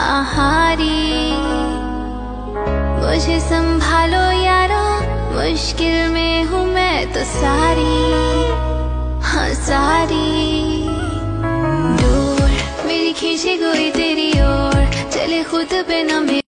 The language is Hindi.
हारी मुझे संभालो यारो, मुश्किल में हूँ मैं तो सारी। हाँ सारी। दूर, मेरी खींची कोई तेरी ओर, चले खुद पे न मेरे